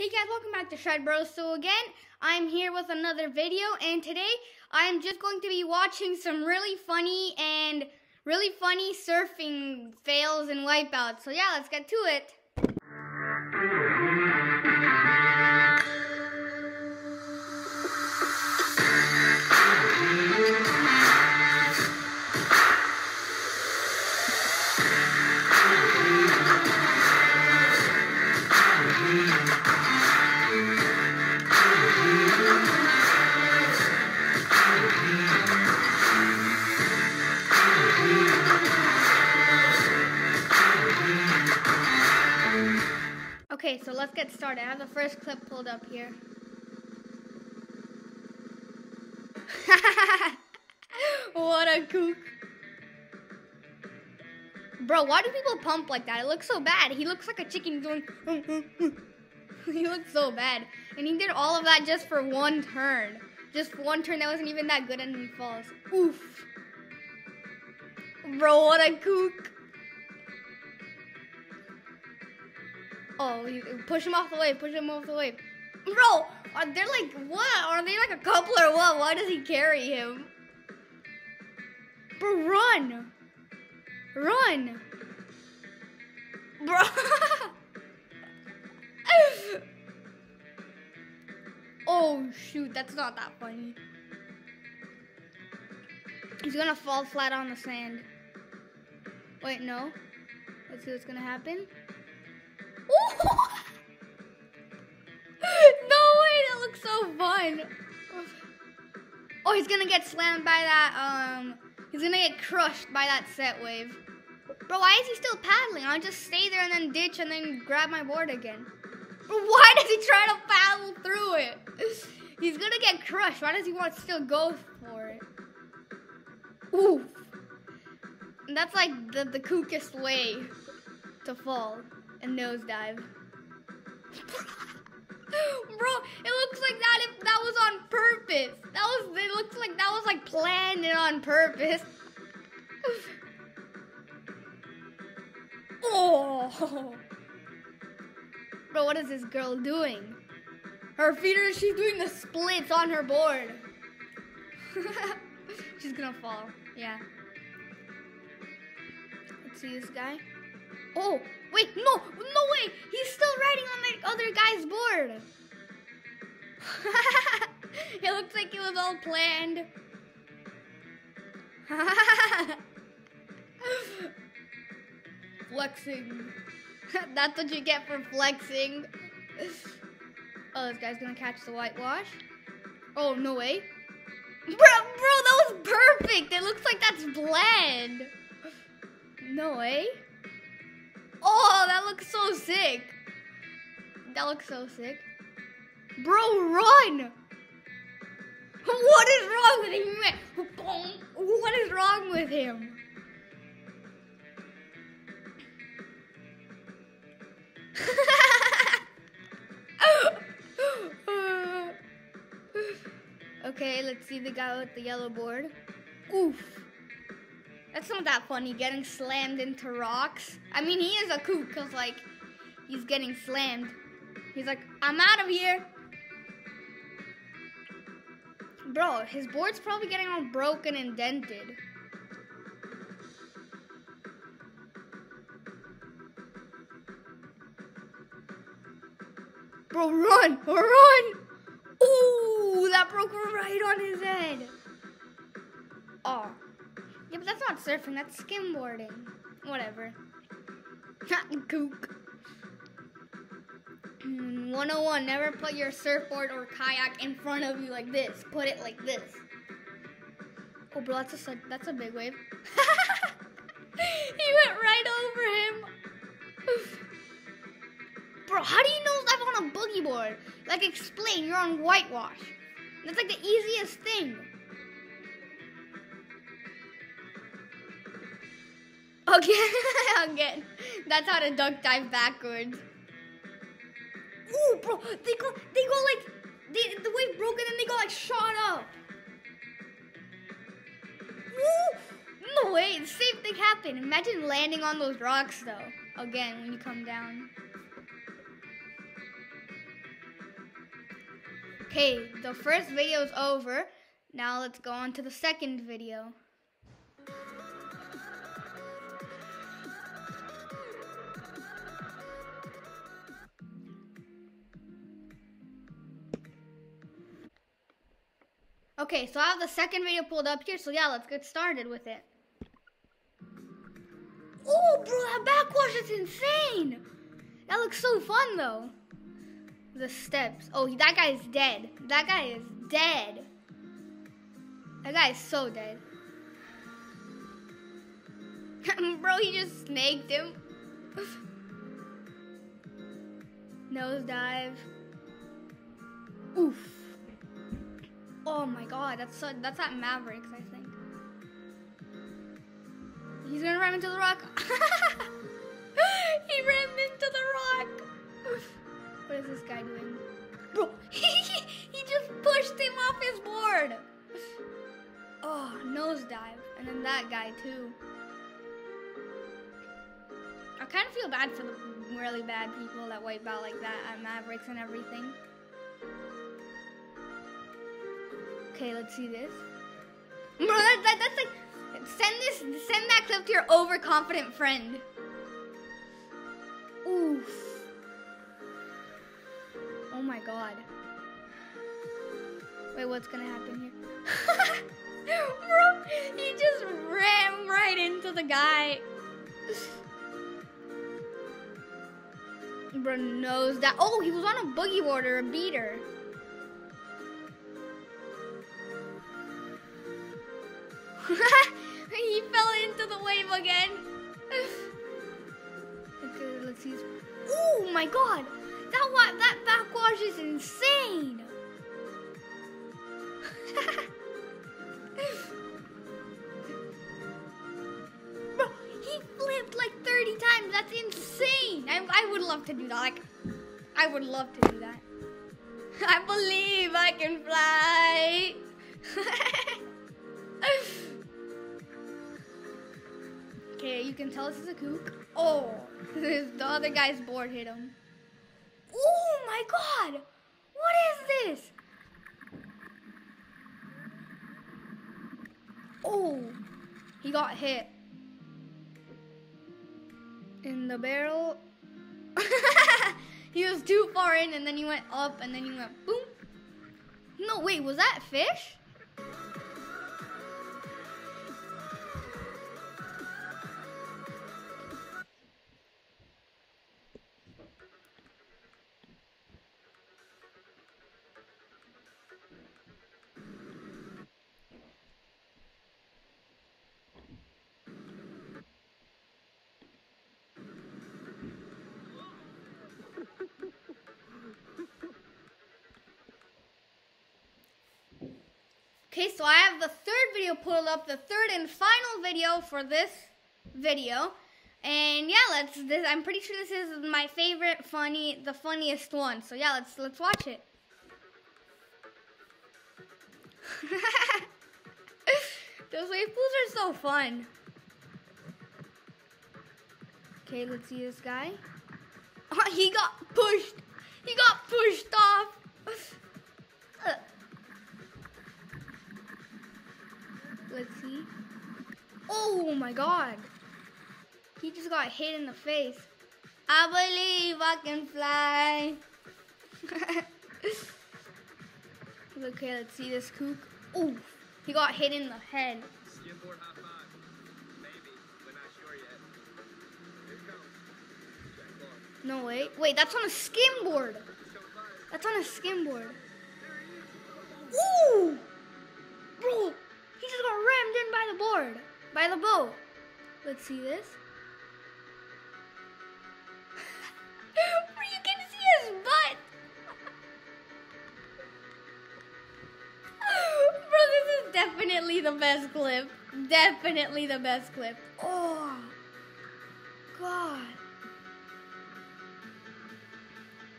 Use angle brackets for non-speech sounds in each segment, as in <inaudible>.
Hey guys, welcome back to Shred Bros. So again, I'm here with another video and today I'm just going to be watching some really funny and really funny surfing fails and wipeouts. So yeah, let's get to it. Let's get started. I have the first clip pulled up here. <laughs> what a kook. Bro, why do people pump like that? It looks so bad. He looks like a chicken going. <laughs> he looks so bad. And he did all of that just for one turn. Just one turn that wasn't even that good and he falls. Oof. Bro, what a kook. Oh, push him off the wave. Push him off the wave. Bro, are they like what? Are they like a couple or what? Why does he carry him? Bro, run! Run! Bro! <laughs> oh shoot, that's not that funny. He's gonna fall flat on the sand. Wait, no. Let's see what's gonna happen. <laughs> no way, that looks so fun. Oh, he's gonna get slammed by that, um, he's gonna get crushed by that set wave. Bro, why is he still paddling? I'll just stay there and then ditch and then grab my board again. But <laughs> why does he try to paddle through it? <laughs> He's gonna get crushed. Why does he want to still go for it? Oof. That's like the, the kookest way to fall and nosedive. <laughs> Bro, it looks like that if that was on purpose. That was it looks like that was like planned and on purpose. <laughs> oh. <laughs> Bro, what is this girl doing? Her feet are she's doing the splits on her board. she's gonna fall. Yeah. Let's see this guy. Oh, wait, no, no way. He's still riding on that other guy's board. <laughs> it looks like it was all planned. <laughs> flexing. <laughs> That's what you get for flexing. Oh, this guy's gonna catch the whitewash. Oh, no way. Bro, bro, that was perfect. It looks like that's blend. No way. Oh, that looks so sick. That looks so sick. Bro, run! What is wrong with him? What is wrong with him? <laughs> okay, let's see the guy with the yellow board. Oof. That's not that funny, getting slammed into rocks. I mean, he is a kook, because, like, he's getting slammed. He's like, I'm out of here. Bro, his board's probably getting all broken and dented. Bro, run! Run! Ooh, that broke right on his head. Oh. Not surfing, that's skimboarding. Whatever. Kook. Hmm, 101, never put your surfboard or kayak in front of you like this. Put it like this. Oh, bro, that's a, that's a big wave. <laughs> he went right over him. <sighs> bro, how do you know I'm on a boogie board? Like, explain, you're on whitewash. That's like the easiest thing. Again, <laughs> again. That's how to duck dive backwards. Ooh, bro, they go, they go like, they, the wave broke and then they go like shot up. Ooh, no way, the same thing happened. Imagine landing on those rocks though, again, when you come down. Okay, the first video is over. Now let's go on to the second video. Okay, so I have the second video pulled up here, so yeah, let's get started with it. Oh, bro, that backwash is insane! That looks so fun, though. The steps. Oh, that guy is dead. That guy is dead. That guy is so dead. <laughs> bro, he just snaked him. <laughs> Nose dive. Oof. Oh my god, that's so, that's at Mavericks, I think. He's gonna ram into the rock. <laughs> he rammed into the rock. What is this guy doing? Bro, <laughs> he, he just pushed him off his board. Oh, nosedive. And then that guy too. I kind of feel bad for the really bad people that wipe out like that at Mavericks and everything. Okay, let's see this. Bro, that, that, that's like send this send that clip to your overconfident friend. Oof. Oh my god. Wait, what's gonna happen here? <laughs> Bro, he just ran right into the guy. Bro knows that. Oh, he was on a boogie board or a beater. <laughs> he fell into the wave again. <sighs> okay, let's see. Oh my god! That wa- that backwash is insane. <laughs> Bro, he flipped like 30 times. That's insane. I, I would love to do that. Like, I would love to do that. <laughs> I believe I can fly. Can tell this is a kook. Oh, <laughs> the other guy's board hit him. Oh my god! What is this? Oh, he got hit. In the barrel. <laughs> he was too far in and then he went up and then he went boom. No, wait, was that fish? Okay, so I have the third video pulled up, the third and final video for this video. And yeah, let's this I'm pretty sure this is my favorite funny the funniest one. So yeah, let's let's watch it. <laughs> Those wave pools are so fun. Okay, let's see this guy. Oh, <laughs> he got pushed. He got pushed off. My god. He just got hit in the face. I believe I can fly. <laughs> okay, let's see this kook. Ooh, he got hit in the head. Skimboard high five. Maybe, but not sure yet. Here comes. No, wait. Wait, that's on a skimboard. That's on a skimboard. Ooh! Bro, he just got rammed in by the board. By the boat. Let's see this. <laughs> You can see his butt. <laughs> Bro, this is definitely the best clip. Definitely the best clip. Oh, God.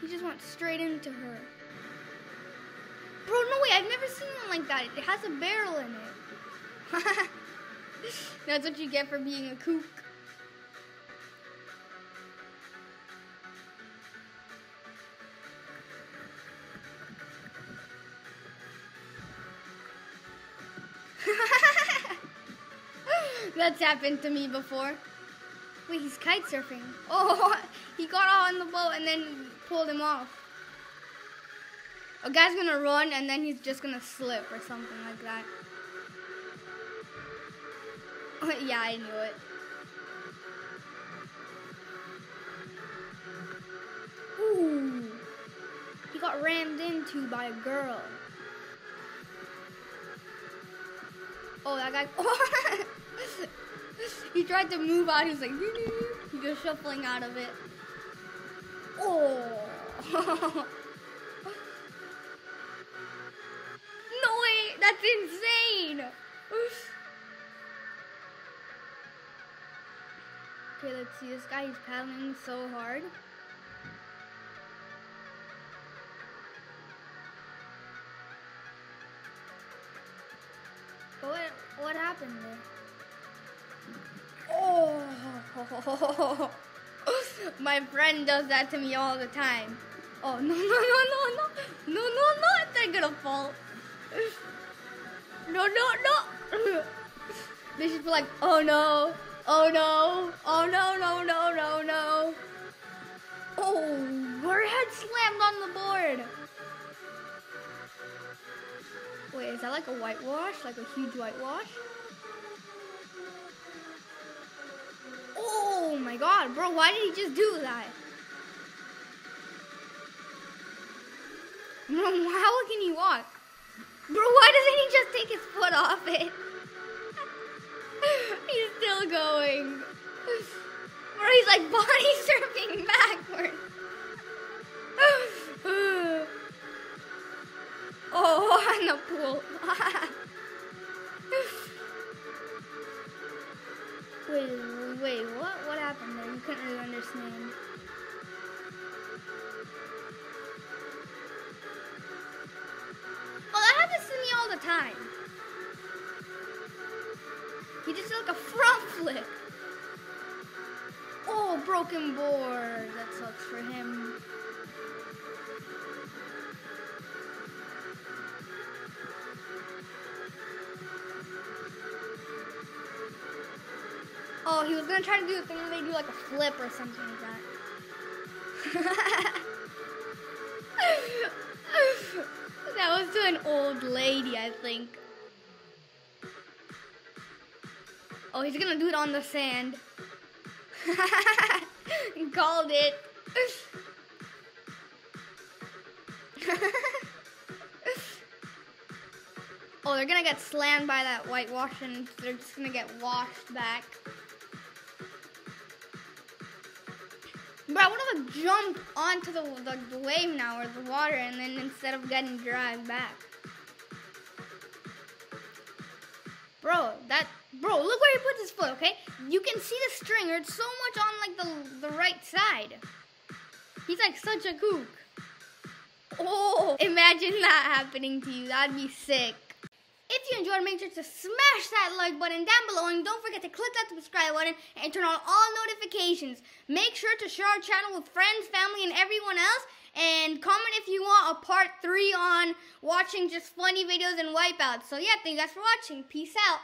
He just went straight into her. Bro, no way, I've never seen one like that. It has a barrel in it. <laughs> <laughs> That's what you get for being a kook. <laughs> That's happened to me before. Wait, he's kite surfing. <laughs> Oh, he got on the boat and then pulled him off. A guy's gonna run and then he's just gonna slip or something like that yeah, I knew it. Ooh, he got rammed into by a girl. Oh, that guy. <laughs> he tried to move out. He was like, he goes shuffling out of it. Oh. <laughs> no way, that's insane. Okay, let's see. This guy is paddling so hard. But what, what happened there? Oh, <laughs> my friend does that to me all the time. Oh no no no no no no no no! They're gonna fall. No no no! <laughs> They should be like, oh no, oh no, oh no no no no no. Oh, her head slammed on the board. Wait, is that like a whitewash? Like a huge whitewash? Oh my god, bro, why did he just do that? Bro, <laughs> how can he walk? Bro, why doesn't he just take his like body <laughs> surfing backwards. <sighs> oh, <laughs> in the pool. <laughs> wait, wait, what? What happened there? You couldn't really understand. Oh, that happens to me all the time. He just did like a front flip. Broken board. That sucks for him. Oh, he was gonna try to do the thing where they do like a flip or something like that. <laughs> that was to an old lady, I think. Oh, he's gonna do it on the sand. <laughs> Called it. oh, they're gonna get slammed by that whitewash and they're just gonna get washed back. But I would have jumped onto the, the, the wave now or the water and then instead of getting dragged back. Bro, that bro, look where he puts his foot, okay? You can see the stringer. It's so much on like the the right side. He's like such a kook. Oh, imagine that happening to you. That'd be sick. If you enjoyed, make sure to smash that like button down below and don't forget to click that subscribe button and turn on all notifications. Make sure to share our channel with friends, family, and everyone else. And comment if you want a part three on watching just funny videos and wipeouts. So yeah, thank you guys for watching. Peace out.